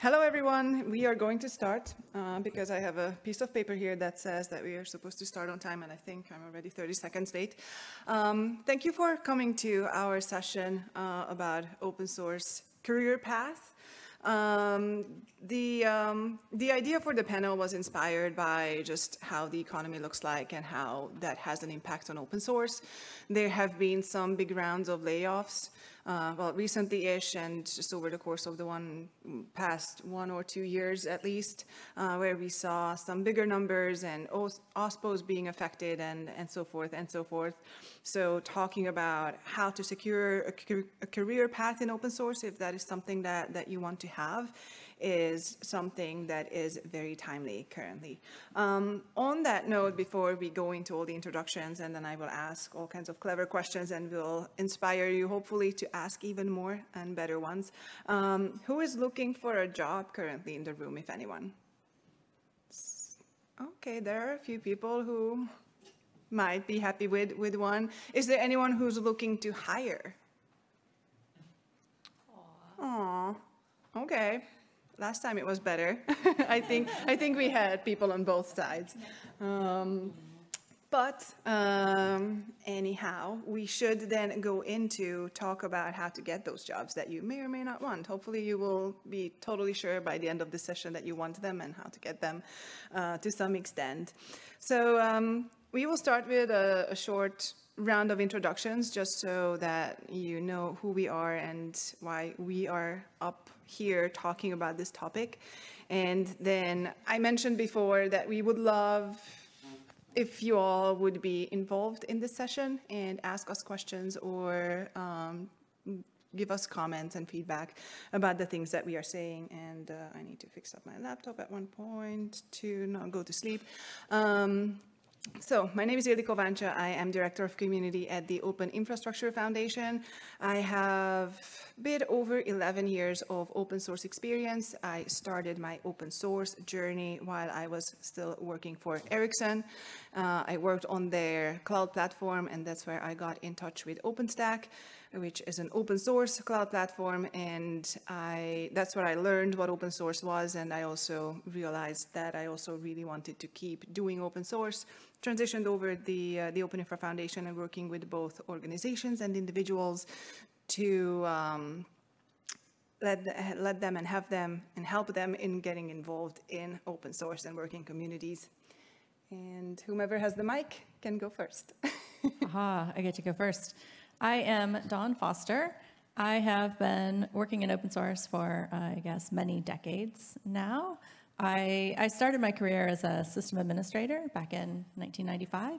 hello, everyone. We are going to start uh, because I have a piece of paper here that says that we are supposed to start on time, and I think I'm already 30 seconds late. Um, thank you for coming to our session uh, about open source career path. Um, the, um, the idea for the panel was inspired by just how the economy looks like and how that has an impact on open source. There have been some big rounds of layoffs uh, well, recently-ish and just over the course of the one past one or two years at least, uh, where we saw some bigger numbers and OSPOs being affected and, and so forth and so forth. So talking about how to secure a, a career path in open source, if that is something that, that you want to have, is something that is very timely currently. Um, on that note, before we go into all the introductions, and then I will ask all kinds of clever questions and will inspire you hopefully to ask even more and better ones. Um, who is looking for a job currently in the room, if anyone? Okay, there are a few people who might be happy with, with one. Is there anyone who's looking to hire? Aww. Okay last time it was better. I think I think we had people on both sides. Um, but um, anyhow, we should then go into talk about how to get those jobs that you may or may not want. Hopefully you will be totally sure by the end of the session that you want them and how to get them uh, to some extent. So um, we will start with a, a short round of introductions just so that you know who we are and why we are up here talking about this topic. And then I mentioned before that we would love if you all would be involved in this session and ask us questions or um, give us comments and feedback about the things that we are saying. And uh, I need to fix up my laptop at one point to not go to sleep. Um, so my name is Ildiko Vancsa. I am Director of Community at the Open Infrastructure Foundation. I have a bit over 11 years of open source experience. I started my open source journey while I was still working for Ericsson. Uh, I worked on their cloud platform and that's where I got in touch with OpenStack which is an open source cloud platform. And I, that's where I learned what open source was. And I also realized that I also really wanted to keep doing open source transitioned over the, uh, the Open Infra Foundation and working with both organizations and individuals to um, let, let them and have them and help them in getting involved in open source and working communities. And whomever has the mic can go first. Aha, I get to go first. I am Dawn Foster. I have been working in open source for, uh, I guess, many decades now. I, I started my career as a system administrator back in 1995.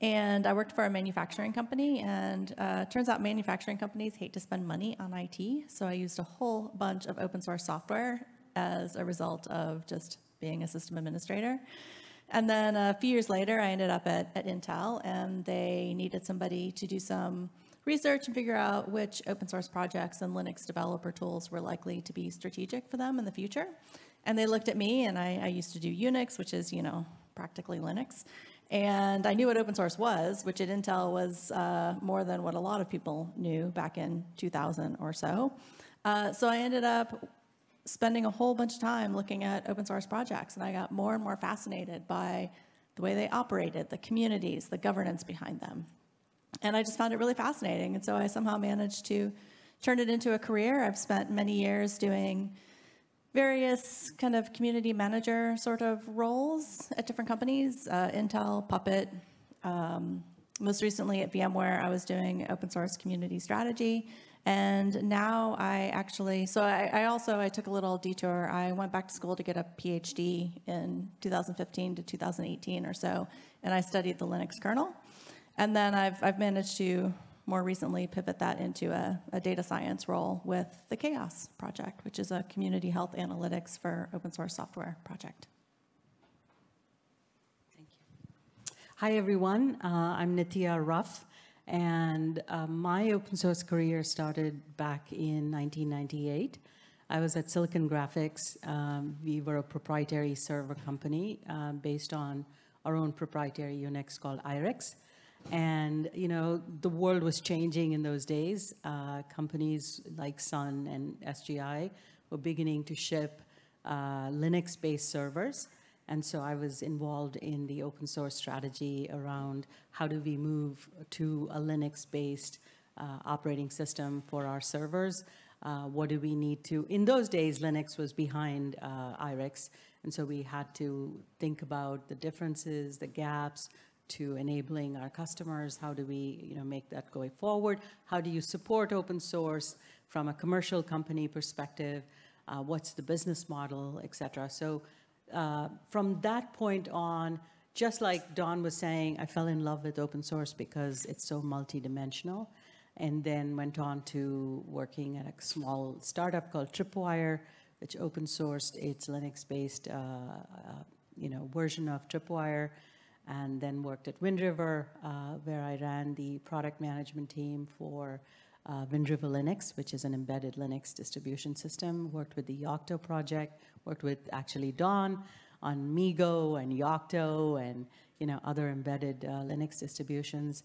And I worked for a manufacturing company, and uh, turns out manufacturing companies hate to spend money on IT. So I used a whole bunch of open source software as a result of just being a system administrator. And then a few years later, I ended up at, at Intel, and they needed somebody to do some research and figure out which open source projects and Linux developer tools were likely to be strategic for them in the future. And they looked at me, and I, I used to do Unix, which is, you know, practically Linux. And I knew what open source was, which at Intel was uh, more than what a lot of people knew back in 2000 or so. Uh, so I ended up spending a whole bunch of time looking at open source projects, and I got more and more fascinated by the way they operated, the communities, the governance behind them. And I just found it really fascinating. And so I somehow managed to turn it into a career. I've spent many years doing various kind of community manager sort of roles at different companies, uh, Intel, Puppet. Um, most recently at VMware, I was doing open source community strategy. And now I actually, so I, I, also, I took a little detour. I went back to school to get a PhD in 2015 to 2018 or so, and I studied the Linux kernel. And then I've, I've managed to more recently pivot that into a, a, data science role with the CHAOSS project, which is a community health analytics for open source software project. Thank you. Hi, everyone. Uh, I'm Nithya Ruff, and uh, my open source career started back in 1998. I was at Silicon Graphics. Um, we were a proprietary server company uh, based on our own proprietary Unix called IRIX. And, you know, the world was changing in those days. Uh, companies like Sun and SGI were beginning to ship uh, Linux-based servers. And so I was involved in the open source strategy around how do we move to a Linux-based uh, operating system for our servers. Uh, what do we need to, in those days, Linux was behind uh, IRIX. And so we had to think about the differences, the gaps, to enabling our customers? How do we, you know, make that going forward? How do you support open source from a commercial company perspective? Uh, what's the business model, et cetera? So uh, from that point on, just like Dawn was saying, I fell in love with open source because it's so multidimensional, and then went on to working at a small startup called Tripwire, which open sourced its Linux-based, uh, uh, you know, version of Tripwire and then worked at Wind River, uh, where I ran the product management team for uh, Wind River Linux, which is an embedded Linux distribution system. Worked with the Yocto project, worked with actually Dawn on MeeGo and Yocto and you know other embedded uh, Linux distributions.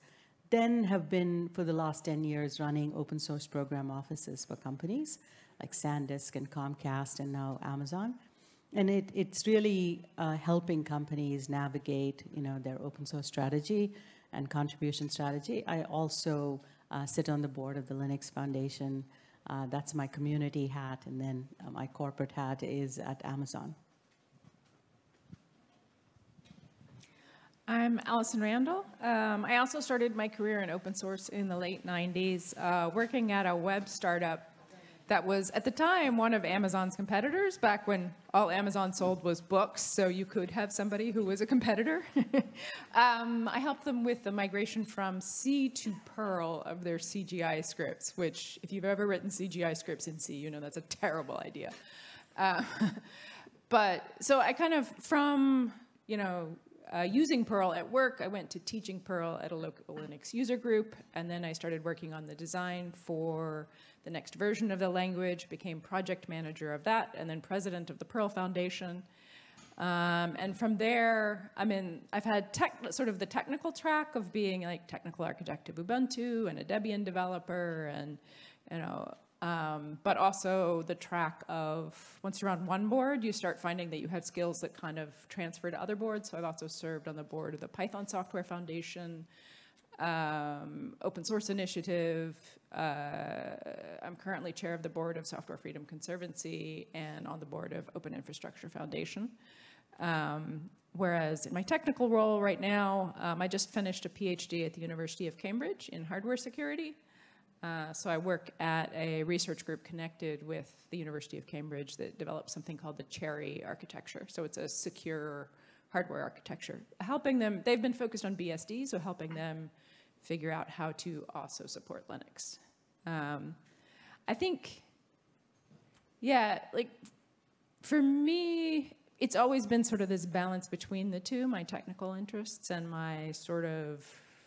Then have been for the last 10 years running open source program offices for companies like SanDisk and Comcast and now Amazon. And it, it's really uh, helping companies navigate, you know, their open source strategy and contribution strategy. I also uh, sit on the board of the Linux Foundation. Uh, that's my community hat, and then uh, my corporate hat is at Amazon. I'm Allison Randal. Um, I also started my career in open source in the late 90s, uh, working at a web startup that was at the time one of Amazon's competitors back when all Amazon sold was books, so you could have somebody who was a competitor. um, I helped them with the migration from C to Perl of their CGI scripts, which if you've ever written CGI scripts in C, you know that's a terrible idea. Uh, but so I kind of, from, you know, uh, using Perl at work, I went to teaching Perl at a local Linux user group, and then I started working on the design for the next version of the language, became project manager of that, and then president of the Perl Foundation. Um, and from there, I mean, I've had tech, sort of the technical track of being like technical architect of Ubuntu and a Debian developer and, you know, um, but also the track of once you're on one board, you start finding that you have skills that kind of transfer to other boards. So I've also served on the board of the Python Software Foundation, um, Open Source Initiative. Uh, I'm currently chair of the board of Software Freedom Conservancy and on the board of Open Infrastructure Foundation. Um, whereas in my technical role right now, um, I just finished a PhD at the University of Cambridge in hardware security. Uh, so I work at a research group connected with the University of Cambridge that develops something called the CHERI architecture. So it's a secure hardware architecture, helping them, they've been focused on BSD, so helping them figure out how to also support Linux. Um, I think, yeah, like for me, it's always been sort of this balance between the two, my technical interests and my sort of,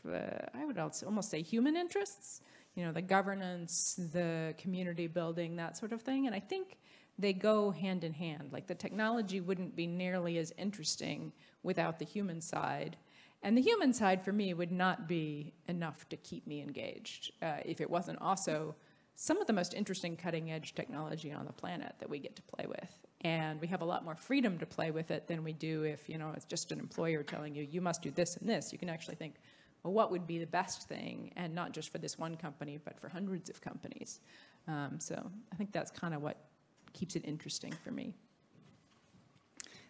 uh, I would almost say human interests you know, the governance, the community building, that sort of thing. And I think they go hand in hand. Like the technology wouldn't be nearly as interesting without the human side. And the human side for me would not be enough to keep me engaged uh, if it wasn't also some of the most interesting cutting edge technology on the planet that we get to play with. And we have a lot more freedom to play with it than we do if, you know, it's just an employer telling you, you must do this and this. You can actually think, well, what would be the best thing, and not just for this one company, but for hundreds of companies. Um, so I think that's kind of what keeps it interesting for me.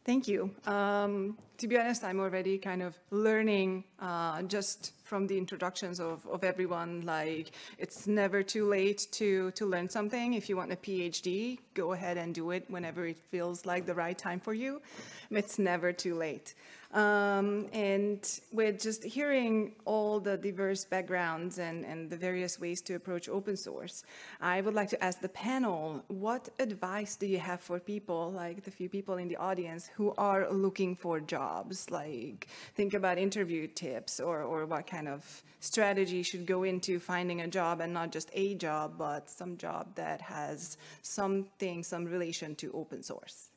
Thank you. Um, to be honest, I'm already kind of learning uh, just from the introductions of, of everyone, like it's never too late to, to learn something. If you want a PhD, go ahead and do it whenever it feels like the right time for you. It's never too late. Um, and with just hearing all the diverse backgrounds and, and the various ways to approach open source, I would like to ask the panel, what advice do you have for people, like the few people in the audience who are looking for jobs? Like think about interview tips or, or what kind of strategy should go into finding a job and not just a job, but some job that has something, some relation to open source.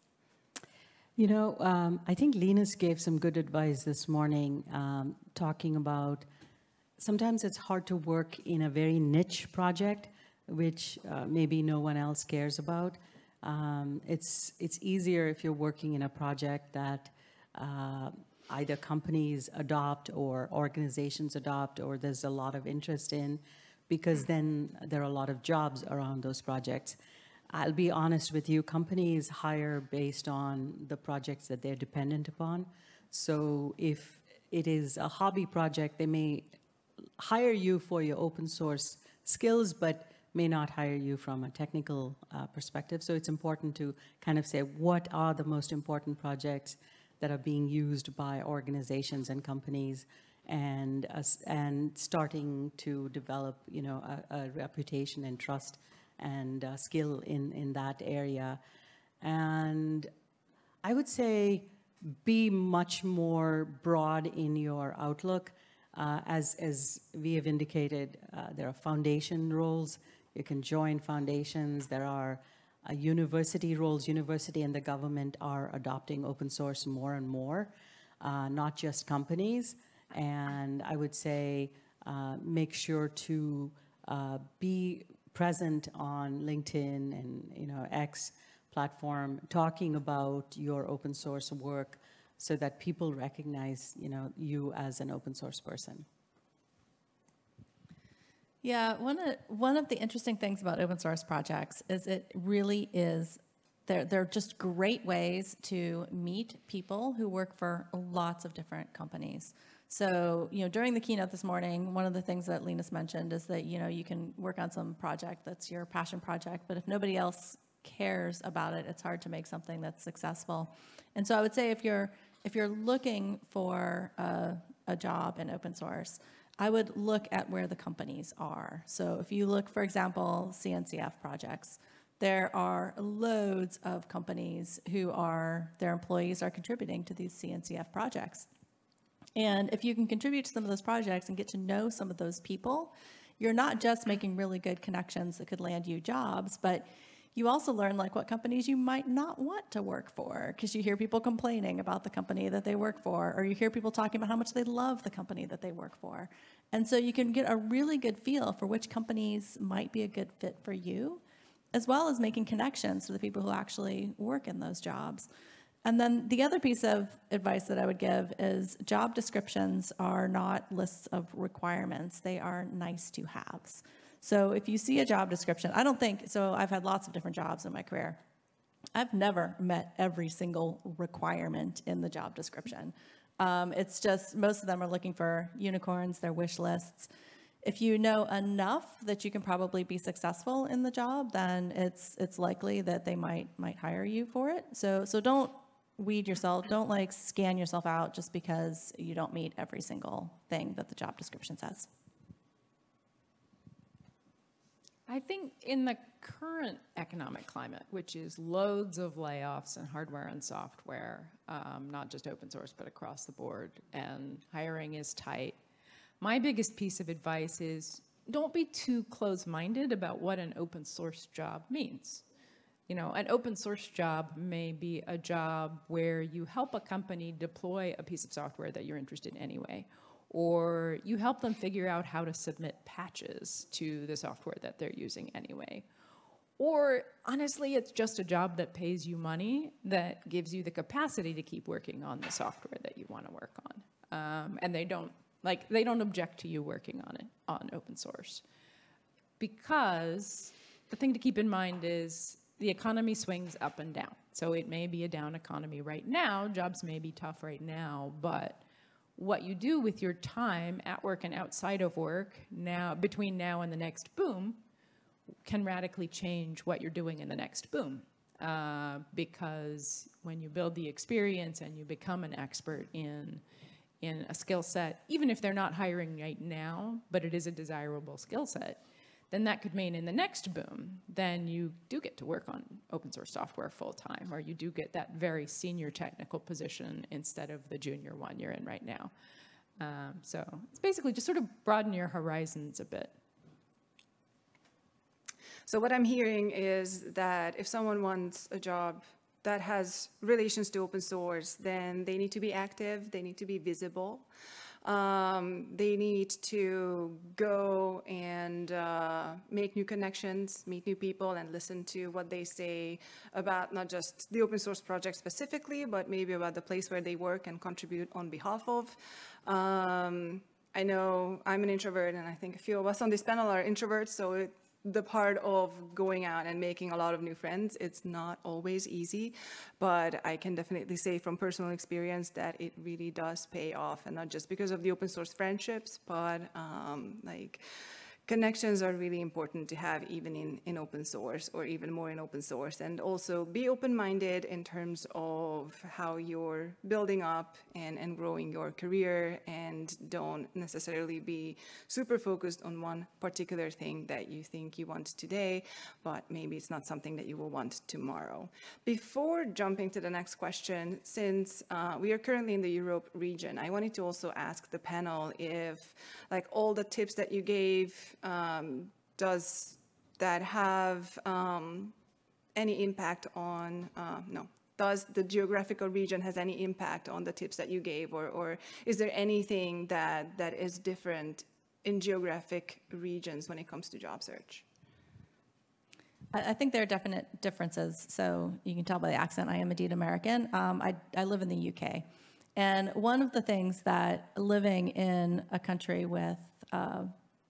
You know, um, I think Linus gave some good advice this morning, um, talking about sometimes it's hard to work in a very niche project, which uh, maybe no one else cares about. Um, It's, it's easier if you're working in a project that uh, either companies adopt or organizations adopt, or there's a lot of interest in, because then there are a lot of jobs around those projects. I'll be honest with you, companies hire based on the projects that they're dependent upon. So if it is a hobby project, they may hire you for your open source skills, but may not hire you from a technical uh, perspective. So it's important to kind of say, what are the most important projects that are being used by organizations and companies? And, us- and starting to develop, you know, a, a reputation and trust and uh, skill in, in that area. And I would say be much more broad in your outlook. Uh, As, as we have indicated, uh, there are foundation roles. You can join foundations. There are uh, university roles. University and the government are adopting open source more and more, uh, not just companies. And I would say uh, make sure to uh, be present on LinkedIn and, you know, X platform, talking about your open source work so that people recognize, you know, you as an open source person. Yeah, one of, one of the interesting things about open source projects is it really is, they're, they're just great ways to meet people who work for lots of different companies. So, you know, during the keynote this morning, one of the things that Linus mentioned is that, you know, you can work on some project that's your passion project, but if nobody else cares about it, it's hard to make something that's successful. And so I would say if you're, if you're looking for a, a job in open source, I would look at where the companies are. So if you look, for example, CNCF projects, there are loads of companies who are, their employees are contributing to these CNCF projects. And if you can contribute to some of those projects and get to know some of those people, you're not just making really good connections that could land you jobs, but you also learn like what companies you might not want to work for because you hear people complaining about the company that they work for, or you hear people talking about how much they love the company that they work for. And so you can get a really good feel for which companies might be a good fit for you, as well as making connections to the people who actually work in those jobs. And then the other piece of advice that I would give is job descriptions are not lists of requirements, they are nice to haves. So if you see a job description, I don't think, so I've had lots of different jobs in my career. I've never met every single requirement in the job description. Um, it's just, most of them are looking for unicorns, their wish lists. If you know enough that you can probably be successful in the job, then it's, it's likely that they might, might hire you for it. So, so don't weed yourself, don't like scan yourself out just because you don't meet every single thing that the job description says. I think in the current economic climate, which is loads of layoffs in hardware and software, um, not just open source, but across the board, and hiring is tight, my biggest piece of advice is don't be too close minded about what an open source job means. You know, an open source job may be a job where you help a company deploy a piece of software that you're interested in anyway, or you help them figure out how to submit patches to the software that they're using anyway. Or honestly, it's just a job that pays you money that gives you the capacity to keep working on the software that you want to work on. Um, and they don't like they don't object to you working on it on open source. Because the thing to keep in mind is the economy swings up and down. So it may be a down economy right now, jobs may be tough right now, but what you do with your time at work and outside of work now between now and the next boom can radically change what you're doing in the next boom. Uh, because when you build the experience and you become an expert in in a skill set even if they're not hiring right now but it is a desirable skill set then that could mean in the next boom, then you do get to work on open source software full time, or you do get that very senior technical position instead of the junior one you're in right now. Um, so it's basically just sort of broaden your horizons a bit. So what I'm hearing is that if someone wants a job that has relations to open source, then they need to be active, they need to be visible. Um, they need to go and uh, make new connections, meet new people, and listen to what they say about not just the open source project specifically, but maybe about the place where they work and contribute on behalf of. Um, I know I'm an introvert, and I think a few of us on this panel are introverts, so it, the part of going out and making a lot of new friends, it's not always easy, but I can definitely say from personal experience that it really does pay off, and not just because of the open source friendships, but um, like connections are really important to have even in, in open source or even more in open source and also be open-minded in terms of how you're building up and, and growing your career and don't necessarily be super focused on one particular thing that you think you want today, but maybe it's not something that you will want tomorrow. Before jumping to the next question, since uh, we are currently in the Europe region, I wanted to also ask the panel if like all the tips that you gave um, does that have um, any impact on, uh, no, does the geographical region has any impact on the tips that you gave, or, or is there anything that, that is different in geographic regions when it comes to job search? I, think there are definite differences. So you can tell by the accent, I am indeed American. Um, I, I live in the UK. And one of the things that living in a country with, uh,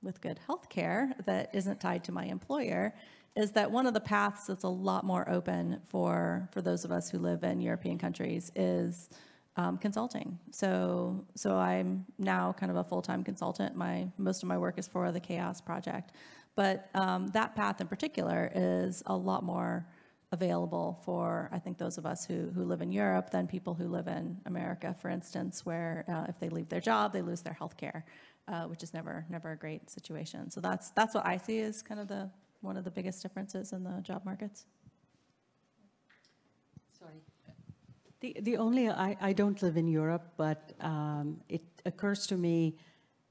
with good health care that isn't tied to my employer is that one of the paths that's a lot more open for, for those of us who live in European countries is um, consulting. So, so I'm now kind of a full-time consultant. My, most of my work is for the CHAOSS Project. But um, that path in particular is a lot more available for, I think, those of us who, who live in Europe than people who live in America, for instance, where uh, if they leave their job, they lose their health care, uh, which is never, never a great situation. So that's, that's what I see as kind of the, one of the biggest differences in the job markets. Sorry. The, the only, I, I don't live in Europe, but um, it occurs to me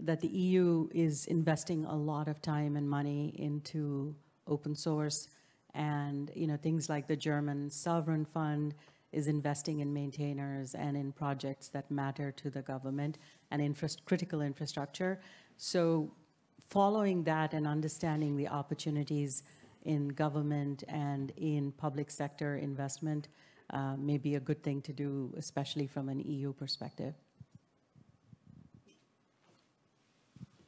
that the EU is investing a lot of time and money into open source. And, you know, things like the German Sovereign Fund is investing in maintainers and in projects that matter to the government and infra critical infrastructure. So following that and understanding the opportunities in government and in public sector investment uh, may be a good thing to do, especially from an EU perspective.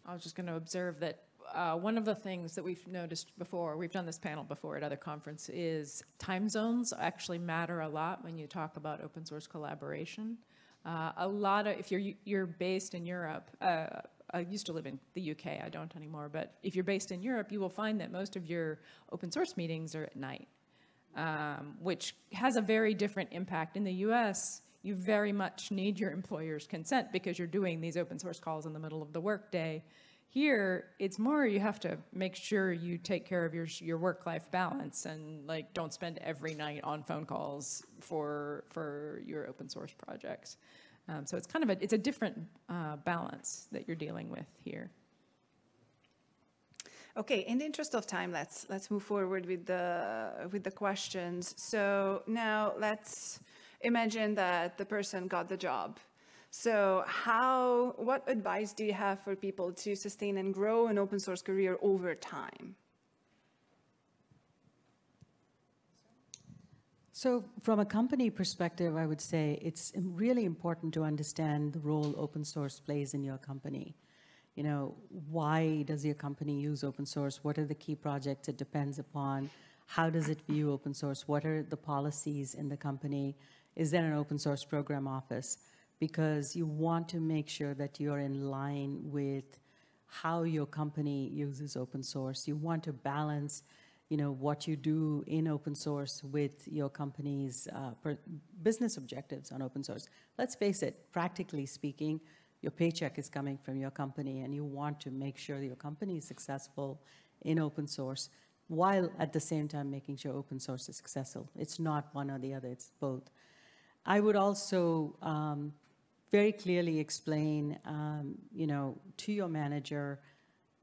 I was just going to observe that uh, one of the things that we've noticed before, we've done this panel before at other conferences, is time zones actually matter a lot when you talk about open source collaboration. Uh, a lot of, if you're, you're based in Europe, uh, I used to live in the UK, I don't anymore, but if you're based in Europe, you will find that most of your open source meetings are at night, um, which has a very different impact. In the US, you very much need your employer's consent because you're doing these open source calls in the middle of the workday. Here, it's more you have to make sure you take care of your your work-life balance and like don't spend every night on phone calls for for your open source projects. Um, so it's kind of a it's a different uh, balance that you're dealing with here. Okay, in the interest of time, let's let's move forward with the with the questions. So now let's imagine that the person got the job so how, what advice do you have for people to sustain and grow an open source career over time? So from a company perspective, I would say it's really important to understand the role open source plays in your company. You know, why does your company use open source? What are the key projects it depends upon? How does it view open source? What are the policies in the company? Is there an open source program office? Because you want to make sure that you're in line with how your company uses open source. You want to balance, you know, what you do in open source with your company's uh, business objectives on open source. Let's face it, practically speaking, your paycheck is coming from your company and you want to make sure your company is successful in open source while at the same time making sure open source is successful. It's not one or the other, it's both. I would also um, very clearly explain, um, you know, to your manager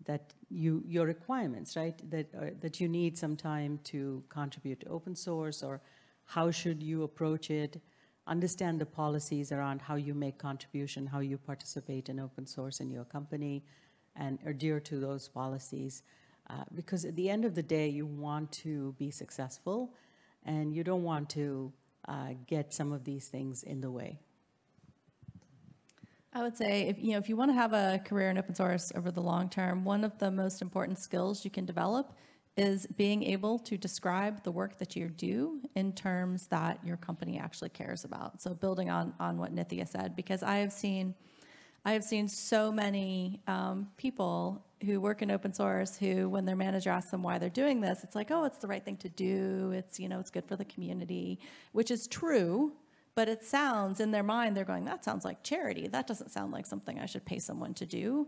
that you your requirements, right? That uh, that you need some time to contribute to open source, or how should you approach it? understand the policies around how you make contribution, how you participate in open source in your company, and adhere to those policies. Uh, Because at the end of the day, you want to be successful, and you don't want to uh, get some of these things in the way. I would say if you know if you want to have a career in open source over the long term, one of the most important skills you can develop is being able to describe the work that you do in terms that your company actually cares about. So building on on what Nithya said, because I have seen I have seen so many um, people who work in open source who, when their manager asks them why they're doing this, it's like, oh, it's the right thing to do. It's you know, it's good for the community, which is true. But it sounds in their mind, they're going, that sounds like charity. That doesn't sound like something I should pay someone to do.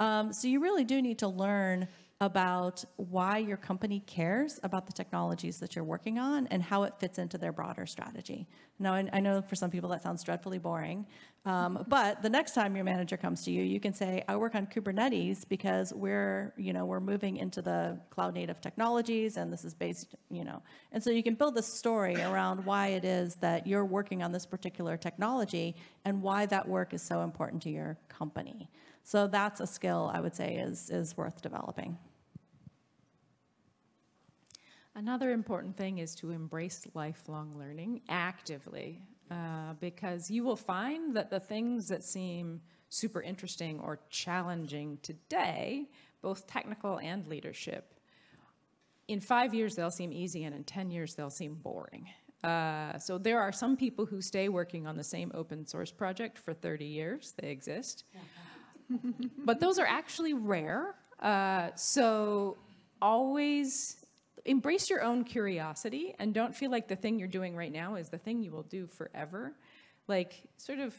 Um, so you really do need to learn about why your company cares about the technologies that you're working on and how it fits into their broader strategy. Now, I, I know for some people that sounds dreadfully boring, um, but the next time your manager comes to you, you can say, I work on Kubernetes because we're, you know, we're moving into the cloud native technologies and this is based, you know. And so you can build this story around why it is that you're working on this particular technology and why that work is so important to your company. So that's a skill I would say is, is worth developing. Another important thing is to embrace lifelong learning actively, uh, because you will find that the things that seem super interesting or challenging today, both technical and leadership, in five years they'll seem easy, and in 10 years they'll seem boring. Uh, so there are some people who stay working on the same open source project for 30 years. They exist. but those are actually rare. Uh, so always embrace your own curiosity and don't feel like the thing you're doing right now is the thing you will do forever. Like, sort of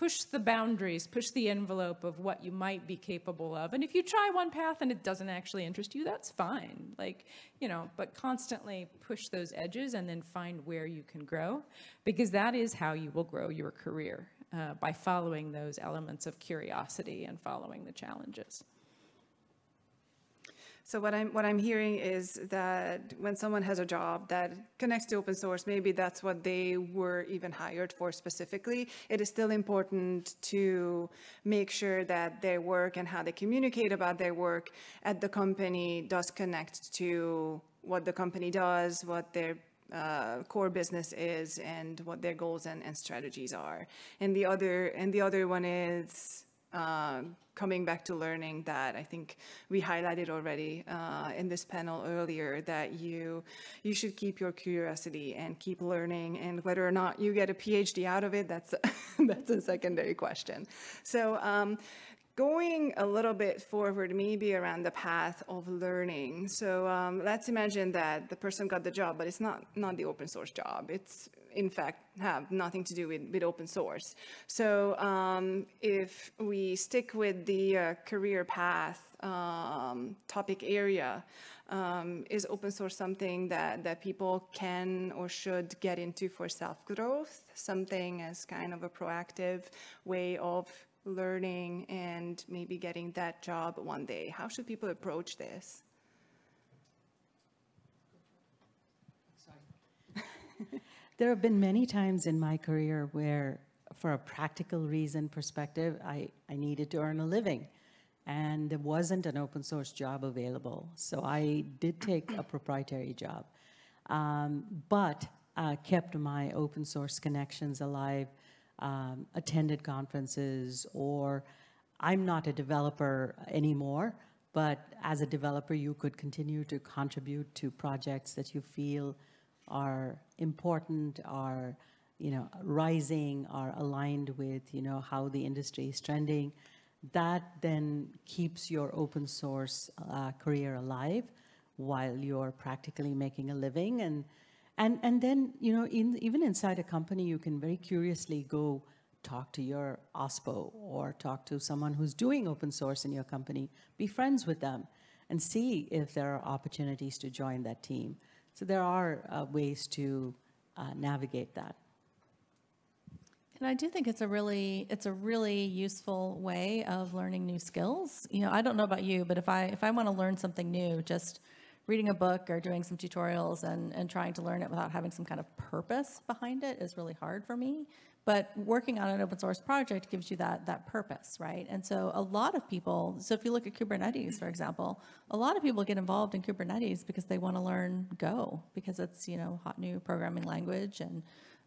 push the boundaries, push the envelope of what you might be capable of. And if you try one path and it doesn't actually interest you, that's fine. Like, you know, but constantly push those edges and then find where you can grow because that is how you will grow your career uh, by following those elements of curiosity and following the challenges. So what I'm, what I'm hearing is that when someone has a job that connects to open source, maybe that's what they were even hired for specifically. It is still important to make sure that their work and how they communicate about their work at the company does connect to what the company does, what their uh, core business is, and what their goals and, and strategies are. And the other, and the other one is uh, coming back to learning that I think we highlighted already uh, in this panel earlier that you you should keep your curiosity and keep learning and whether or not you get a PhD out of it that's that's a secondary question. So um, going a little bit forward maybe around the path of learning. So um, let's imagine that the person got the job but it's not not the open source job. It's in fact have nothing to do with, with open source. So um, if we stick with the uh, career path um, topic area, um, is open source something that, that people can or should get into for self-growth, something as kind of a proactive way of learning and maybe getting that job one day? How should people approach this? There have been many times in my career where, for a practical reason perspective, I, I needed to earn a living. And there wasn't an open source job available. So I did take a proprietary job, um, but uh, kept my open source connections alive, um, attended conferences, or I'm not a developer anymore, but as a developer, you could continue to contribute to projects that you feel are important, are you know rising, are aligned with you know how the industry is trending. That then keeps your open source uh, career alive while you're practically making a living and and and then you know in, even inside a company you can very curiously go talk to your OSPO or talk to someone who's doing open source in your company, be friends with them and see if there are opportunities to join that team. So there are uh, ways to uh, navigate that. And I do think it's a really it's a really useful way of learning new skills. You know, I don't know about you, but if I if I want to learn something new, just reading a book or doing some tutorials and, and trying to learn it without having some kind of purpose behind it is really hard for me. But working on an open source project gives you that, that purpose, right? And so a lot of people, so if you look at Kubernetes, for example, a lot of people get involved in Kubernetes because they want to learn Go, because it's, you know, hot new programming language and,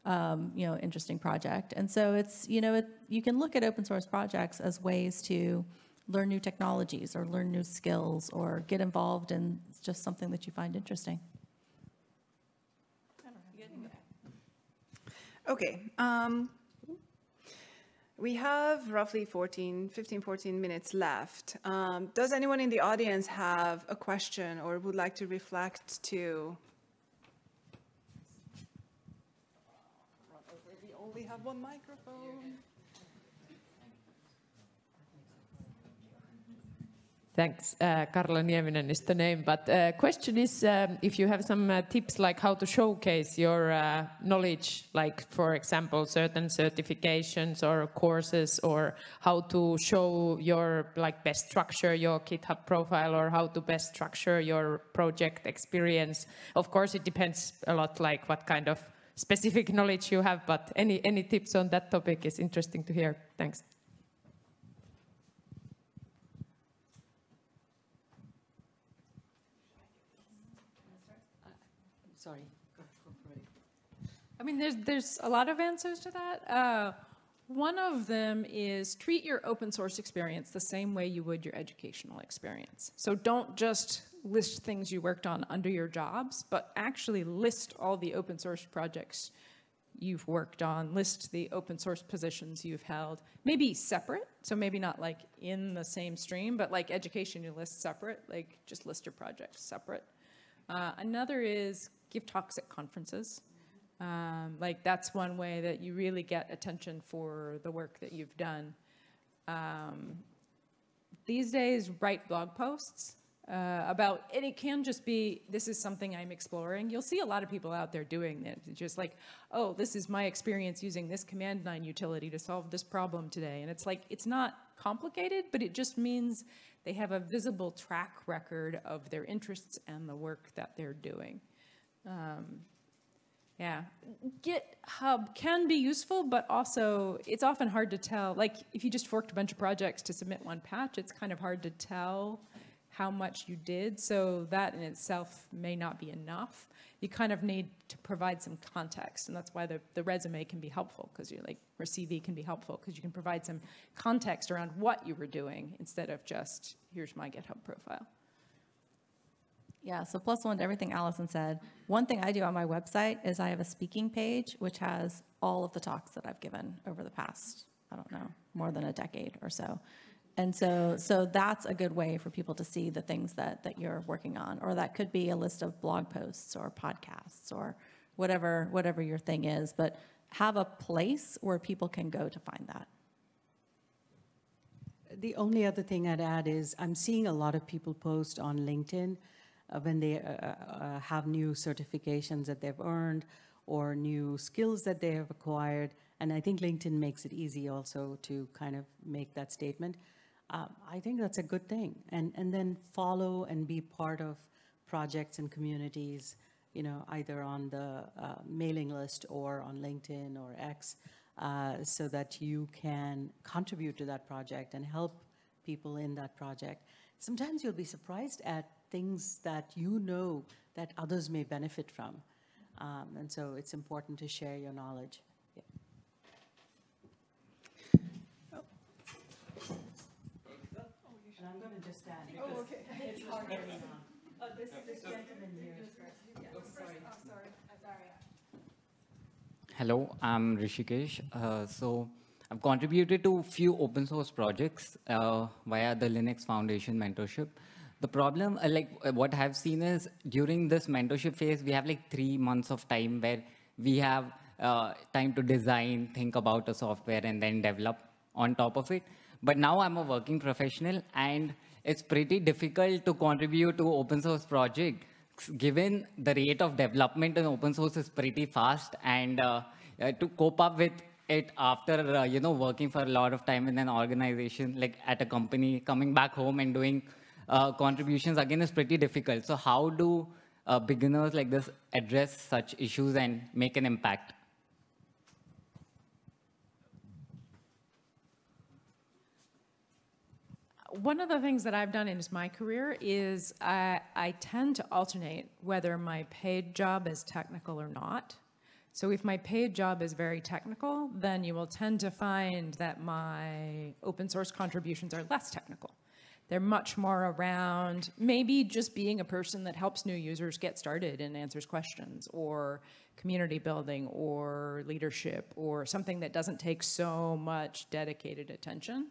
um, you know, interesting project. And so it's, you know, it, you can look at open source projects as ways to learn new technologies or learn new skills or get involved in just something that you find interesting. Okay. Um, we have roughly 14, 15, 14 minutes left. Um, does anyone in the audience have a question or would like to reflect to? We only have one microphone. Thanks. Uh, Karla Nieminen is the name. But uh, question is um, if you have some uh, tips like how to showcase your uh, knowledge, like for example, certain certifications or courses, or how to show your like best structure your GitHub profile, or how to best structure your project experience. Of course, it depends a lot like what kind of specific knowledge you have, but any, any tips on that topic is interesting to hear. Thanks. Sorry. I mean, there's, there's a lot of answers to that. Uh, one of them is treat your open source experience the same way you would your educational experience. So don't just list things you worked on under your jobs, but actually list all the open source projects you've worked on, list the open source positions you've held, maybe separate, so maybe not like in the same stream, but like education you list separate, like just list your projects separate. Uh, another is give talks at conferences. Um, like that's one way that you really get attention for the work that you've done. Um, these days, write blog posts uh, about, and it can just be, this is something I'm exploring. You'll see a lot of people out there doing it. Just like, oh, this is my experience using this command line utility to solve this problem today. And it's like, it's not complicated, but it just means they have a visible track record of their interests and the work that they're doing. Um, yeah, GitHub can be useful, but also it's often hard to tell. Like if you just forked a bunch of projects to submit one patch, it's kind of hard to tell how much you did. So that in itself may not be enough. You kind of need to provide some context, and that's why the, the resume can be helpful because you're like, or CV can be helpful because you can provide some context around what you were doing instead of just, here's my GitHub profile. Yeah, so plus one to everything Allison said. One thing I do on my website is I have a speaking page which has all of the talks that I've given over the past, I don't know, more than a decade or so. And so, so that's a good way for people to see the things that, that you're working on. Or that could be a list of blog posts or podcasts or whatever, whatever your thing is. But have a place where people can go to find that. The only other thing I'd add is I'm seeing a lot of people post on LinkedIn uh, when they uh, uh, have new certifications that they've earned or new skills that they have acquired. And I think LinkedIn makes it easy also to kind of make that statement. Uh, I think that's a good thing. And, and then follow and be part of projects and communities, you know, either on the uh, mailing list or on LinkedIn or X, uh, so that you can contribute to that project and help people in that project. Sometimes you'll be surprised at things that you know that others may benefit from. Um, and so it's important to share your knowledge. Yeah. And I'm going to just stand because it's hard to read on. Oh, this, this gentleman here. Hello, I'm Rishikesh. Uh, so I've contributed to a few open source projects uh, via the Linux Foundation mentorship. The problem, uh, like uh, what I've seen is during this mentorship phase, we have like three months of time where we have uh, time to design, think about a software and then develop on top of it. But now I'm a working professional and it's pretty difficult to contribute to open source project given the rate of development in open source is pretty fast and uh, uh, to cope up with it after, uh, you know, working for a lot of time in an organization, like at a company, coming back home and doing uh, contributions again is pretty difficult. So how do uh, beginners like this address such issues and make an impact? One of the things that I've done in my career is I, I tend to alternate whether my paid job is technical or not. So if my paid job is very technical, then you will tend to find that my open source contributions are less technical. They're much more around maybe just being a person that helps new users get started and answers questions or community building or leadership or something that doesn't take so much dedicated attention.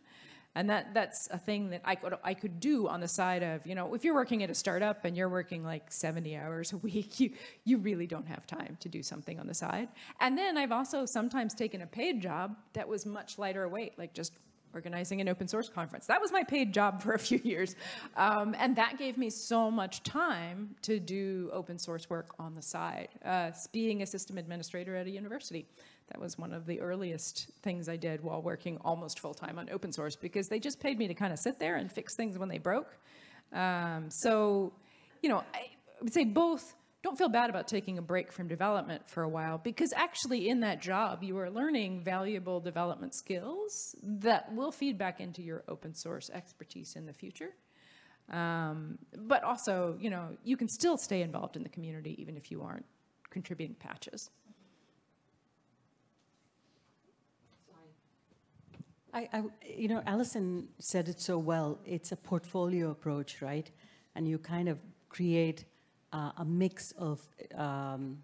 And that, that's a thing that I could, I could do on the side of, you know, if you're working at a startup and you're working like 70 hours a week, you, you really don't have time to do something on the side. And then I've also sometimes taken a paid job that was much lighter weight, like just organizing an open source conference. That was my paid job for a few years. Um, and that gave me so much time to do open source work on the side, uh, being a system administrator at a university. That was one of the earliest things I did while working almost full time on open source because they just paid me to kind of sit there and fix things when they broke. Um, so, you know, I would say both don't feel bad about taking a break from development for a while because actually in that job you are learning valuable development skills that will feed back into your open source expertise in the future. Um, but also, you know, you can still stay involved in the community even if you aren't contributing patches. I, I, you know, Allison said it so well. It's a portfolio approach, right? And you kind of create uh, a mix of um,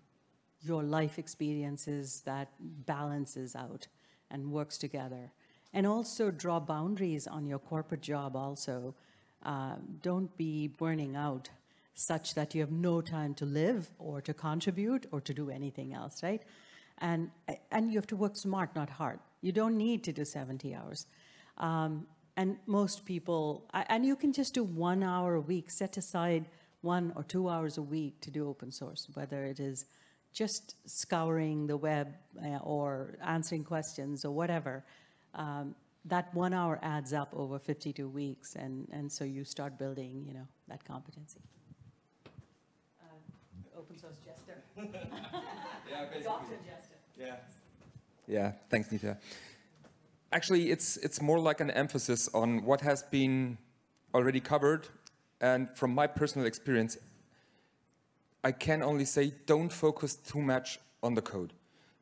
your life experiences that balances out and works together. And also draw boundaries on your corporate job also. Uh, don't be burning out such that you have no time to live or to contribute or to do anything else, right? And, and you have to work smart, not hard. You don't need to do 70 hours. Um, and most people, and you can just do one hour a week, set aside one or two hours a week to do open source, whether it is just scouring the web uh, or answering questions or whatever. Um, that one hour adds up over 52 weeks, and, and so you start building, you know, that competency. Uh, open source jester. yeah, basically. Dr. Jester. Yeah. Yeah, thanks, Nithya. Actually, it's, it's more like an emphasis on what has been already covered. And from my personal experience, I can only say don't focus too much on the code.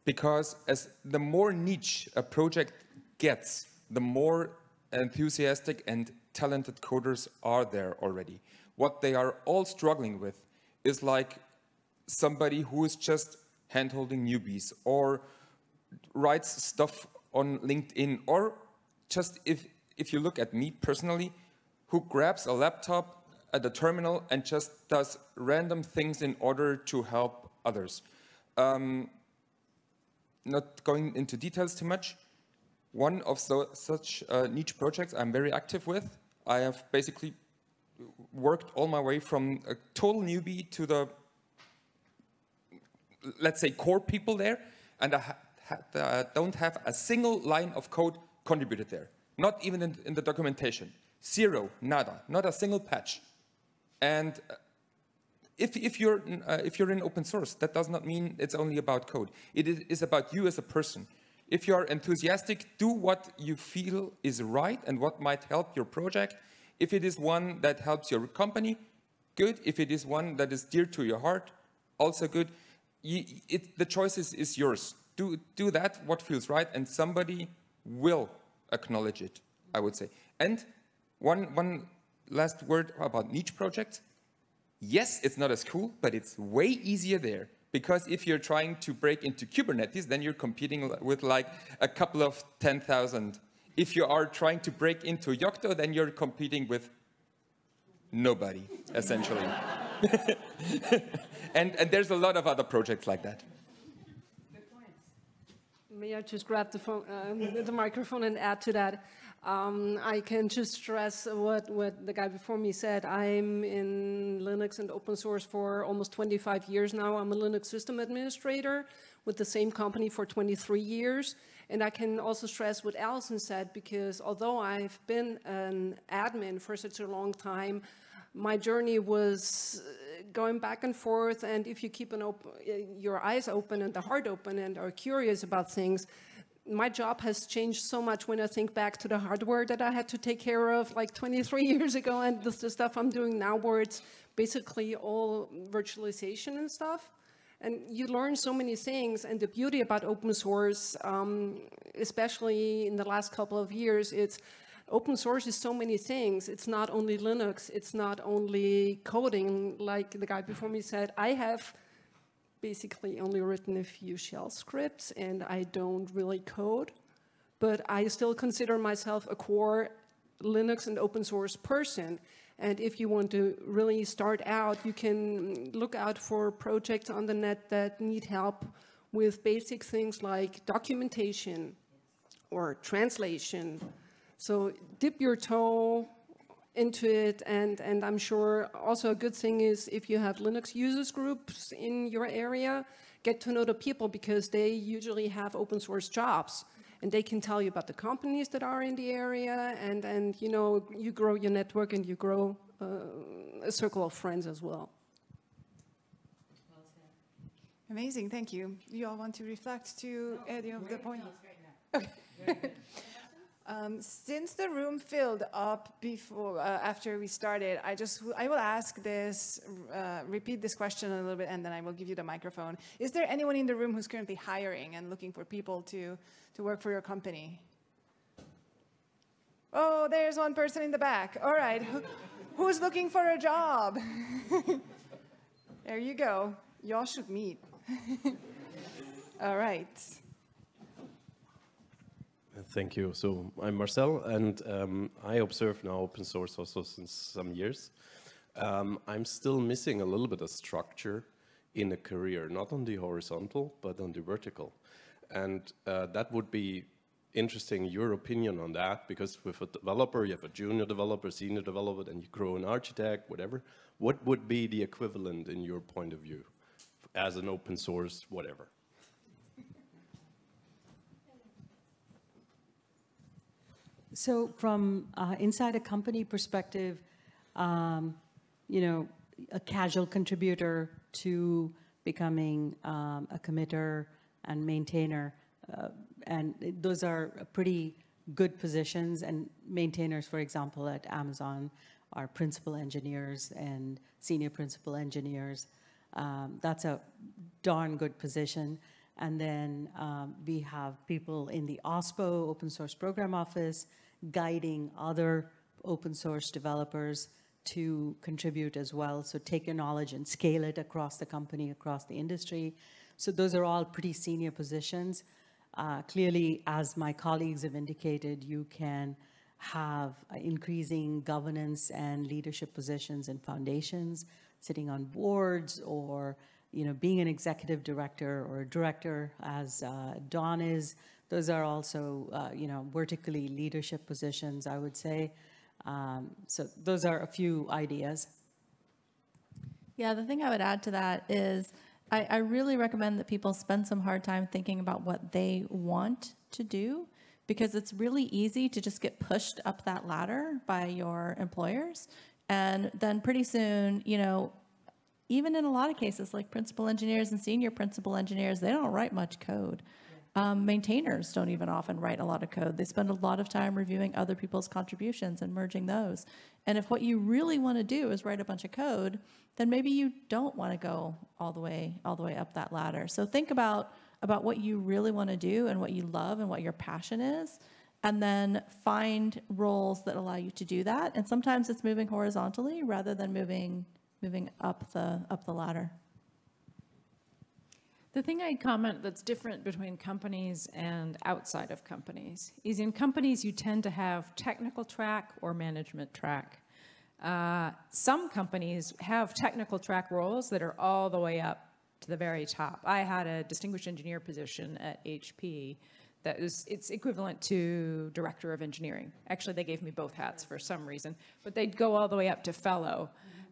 Because as the more niche a project gets, the more enthusiastic and talented coders are there already. What they are all struggling with is like somebody who is just handholding newbies or writes stuff on LinkedIn or just if, if you look at me personally, who grabs a laptop at the terminal and just does random things in order to help others. Um, not going into details too much, one of so, such uh, niche projects I'm very active with, I have basically worked all my way from a total newbie to the, let's say, core people there, and I uh, don't have a single line of code contributed there. Not even in, in the documentation. Zero, nada, not a single patch. And uh, if, if, you're, uh, if you're in open source, that does not mean it's only about code. It is about you as a person. If you're enthusiastic, do what you feel is right and what might help your project. If it is one that helps your company, good. If it is one that is dear to your heart, also good. You, it, the choice is, is yours do, do that, what feels right, and somebody will acknowledge it, I would say. And one, one last word about niche projects. Yes, it's not as cool, but it's way easier there. Because if you're trying to break into Kubernetes, then you're competing with like a couple of 10,000. If you are trying to break into Yocto, then you're competing with nobody, essentially. and, and there's a lot of other projects like that. May I just grab the, phone, uh, the microphone and add to that? Um, I can just stress what, what the guy before me said. I'm in Linux and open source for almost 25 years now. I'm a Linux system administrator, with the same company for 23 years. And I can also stress what Allison said, because although I've been an admin for such a long time, my journey was uh, going back and forth. And if you keep uh, your eyes open and the heart open and are curious about things, my job has changed so much when I think back to the hardware that I had to take care of like 23 years ago and the, the stuff I'm doing now where it's basically all virtualization and stuff. And you learn so many things, and the beauty about open source, um, especially in the last couple of years, it's open source is so many things. It's not only Linux, it's not only coding, like the guy before me said. I have basically only written a few shell scripts, and I don't really code, but I still consider myself a core Linux and open source person. And if you want to really start out, you can look out for projects on the net that need help with basic things like documentation or translation. So dip your toe into it, and, and I'm sure also a good thing is if you have Linux users groups in your area, get to know the people because they usually have open source jobs and they can tell you about the companies that are in the area and, and you know, you grow your network and you grow uh, a circle of friends as well. Amazing, thank you. You all want to reflect to any of the points? Okay. Um, Since the room filled up before, uh, after we started, I just, I will ask this, uh, repeat this question a little bit, and then I will give you the microphone. Is there anyone in the room who's currently hiring and looking for people to, to work for your company? Oh, there's one person in the back. All right, Who- who's looking for a job? There you go. Y'all should meet. All right. Thank you. So I'm Marcel, and um, I observe now open source also since some years. Um, I'm still missing a little bit of structure in a career, not on the horizontal, but on the vertical. And uh, that would be interesting, your opinion on that, because with a developer, you have a junior developer, senior developer, and you grow an architect, whatever. What would be the equivalent in your point of view as an open source, whatever? So from uh, inside a company perspective, um, you know, a casual contributor to becoming um, a committer and maintainer, uh, and those are pretty good positions. And maintainers, for example, at Amazon are principal engineers and senior principal engineers. Um, that's a darn good position. And then um, we have people in the OSPO, Open Source Program Office, guiding other open source developers to contribute as well. So take your knowledge and scale it across the company, across the industry. So those are all pretty senior positions. Uh, clearly, as my colleagues have indicated, you can have uh, increasing governance and leadership positions in foundations, sitting on boards, or you know, being an executive director or a director, as uh, Dawn is. Those are also, uh, you know, vertically leadership positions, I would say. Um, so those are a few ideas. Yeah, the thing I would add to that is I, I really recommend that people spend some hard time thinking about what they want to do because it's really easy to just get pushed up that ladder by your employers. And then pretty soon, you know, even in a lot of cases, like principal engineers and senior principal engineers, they don't write much code. Um, maintainers don't even often write a lot of code. They spend a lot of time reviewing other people's contributions and merging those. And if what you really want to do is write a bunch of code, then maybe you don't want to go all the way all the way up that ladder. So think about about what you really want to do and what you love and what your passion is, and then find roles that allow you to do that. And sometimes it's moving horizontally rather than moving moving up the up the ladder. The thing I'd comment that's different between companies and outside of companies is in companies you tend to have technical track or management track. Uh, some companies have technical track roles that are all the way up to the very top. I had a distinguished engineer position at HP that is it's equivalent to director of engineering. Actually, they gave me both hats for some reason, but they'd go all the way up to fellow,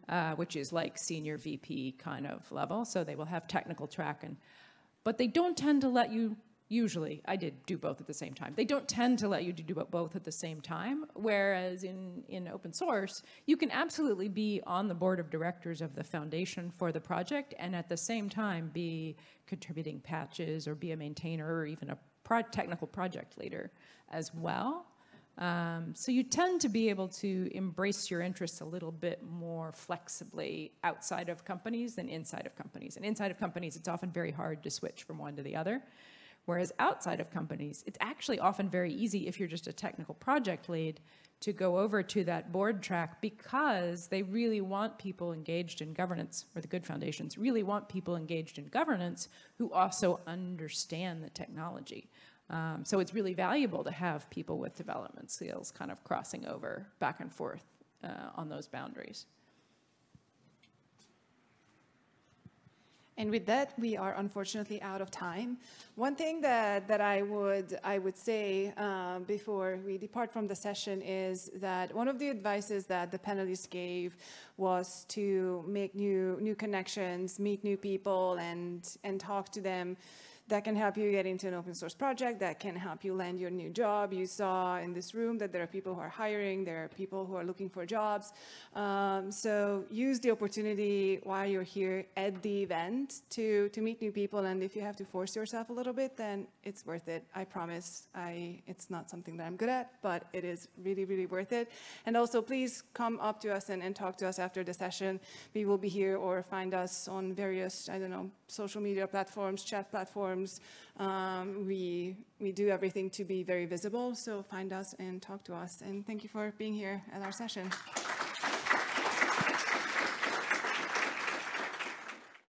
uh, which is like senior VP kind of level. So they will have technical track and but they don't tend to let you usually i did do both at the same time they don't tend to let you do both at the same time whereas in, in open source you can absolutely be on the board of directors of the foundation for the project and at the same time be contributing patches or be a maintainer or even a pro- technical project leader as well um, so you tend to be able to embrace your interests a little bit more flexibly outside of companies than inside of companies and inside of companies it's often very hard to switch from one to the other Whereas outside of companies, it's actually often very easy if you're just a technical project lead to go over to that board track because they really want people engaged in governance, or the good foundations really want people engaged in governance who also understand the technology. Um, so it's really valuable to have people with development skills kind of crossing over back and forth uh, on those boundaries. And with that, we are unfortunately out of time. One thing that, that I, would, I would say um, before we depart from the session is that one of the advices that the panelists gave was to make new, new connections, meet new people, and, and talk to them that can help you get into an open source project, that can help you land your new job. You saw in this room that there are people who are hiring, there are people who are looking for jobs. Um, so use the opportunity while you're here at the event to, to meet new people. And if you have to force yourself a little bit, then it's worth it. I promise. I, it's not something that I'm good at, but it is really, really worth it. And also, please come up to us and, and talk to us after the session. We will be here or find us on various, I don't know, social media platforms, chat platforms, um, we, we do everything to be very visible, so find us and talk to us. And thank you for being here at our session.